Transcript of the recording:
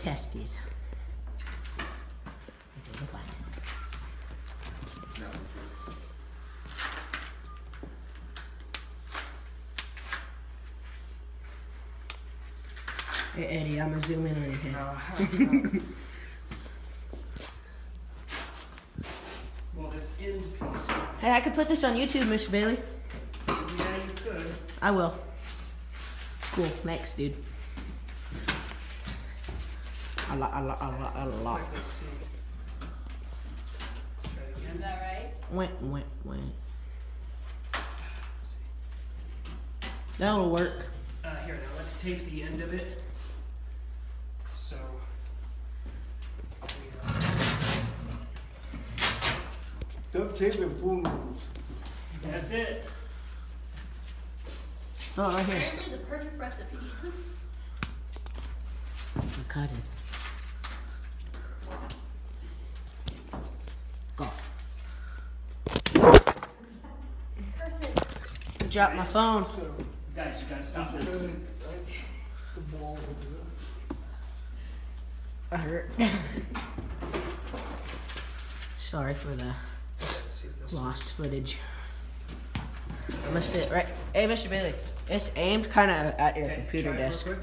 testes. Hey Eddie, I'm gonna zoom in on your head. Well, this end piece, Hey, I could put this on YouTube, Mr. Bailey. yeah, you could. I will. Cool. Next, dude. A lot, a lot, a lot, a lot. Quick, let's see. Try it Is again. that right? Went, went, went. That'll work. Uh, here, now let's take the end of it. So. we have- Duct tape and phone rules. That's it. Oh, right here. Apparently the perfect recipe. I cut it. Dropped my phone. Guys, you gotta stop this. turn it, that's the ball over there. I hurt. Sorry for the Let's see if this. lost footage. I'm gonna sit right. Hey, Mr. Bailey. It's aimed kind of at your Okay, computer try it real desk.